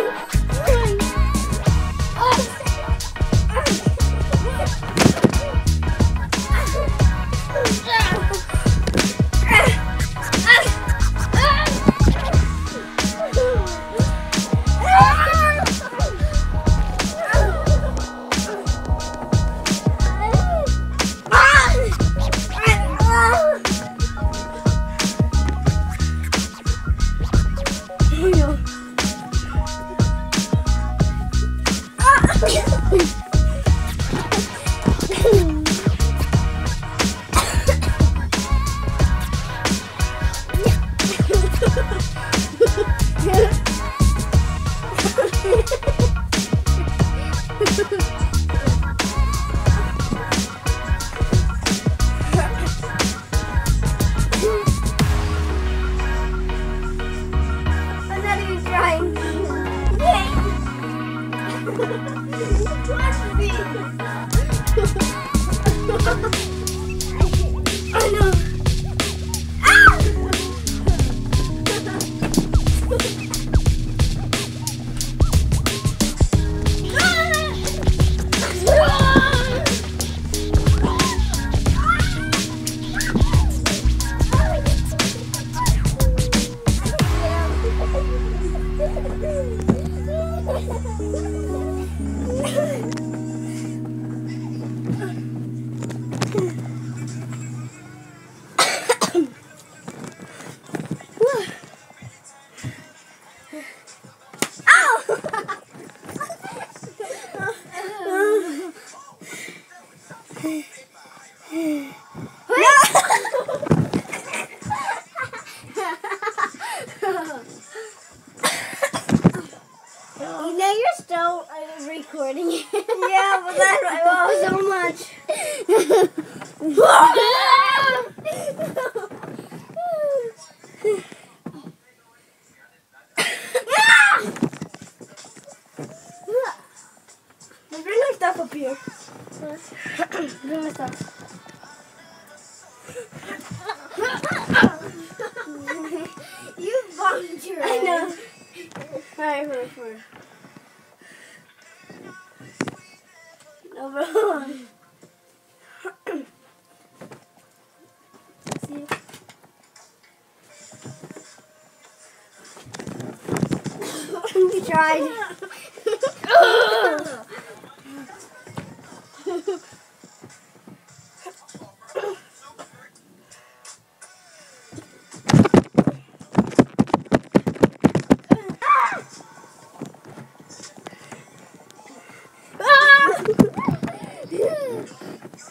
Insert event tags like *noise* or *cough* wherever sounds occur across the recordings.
Not *laughs* I know. You you're still uh, recording. yeah, but I love *laughs* so much. *laughs* Bring my stuff up here. Bring my stuff. *laughs* you I know. Alright, it. Number one. See? you tried.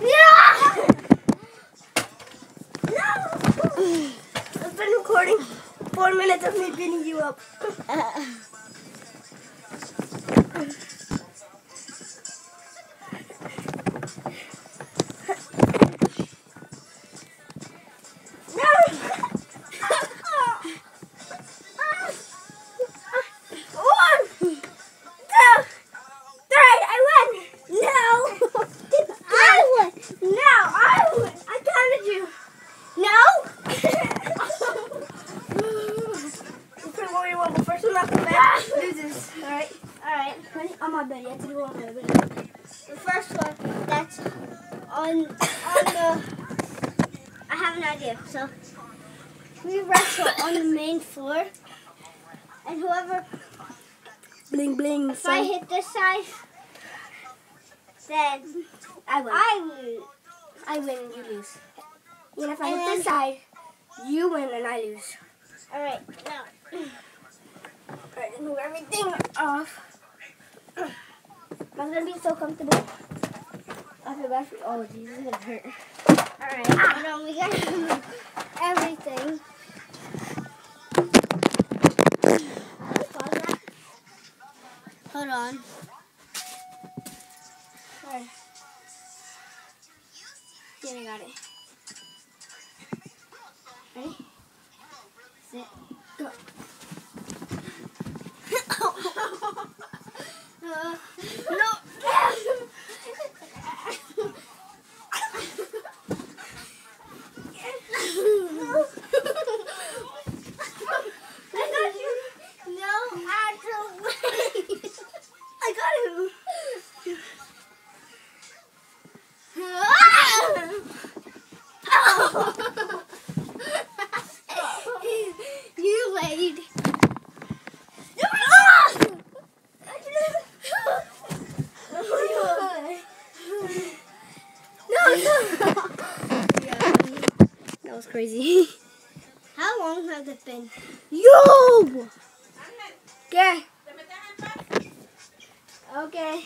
No! No! I've been recording four minutes of me beating you up. *laughs* on on the. I have an idea. So we wrestle on the main floor. And whoever, Bling bling. if I hit this side, then I win. I lose. I win and you lose. And if I And hit this side, you win and I lose. Alright, now. Alright, move everything off. I'm gonna be so comfortable. I feel bad for Oh, Jesus, gonna hurt. Alright, now we gotta *laughs* move everything. Hold on. Alright. Yeah, I got it. Ready? Sit. Go. Uh, No! I got you. No, actually. I got him! You laid. No, no! That was crazy. How long has it been? Yo! Okay. Okay.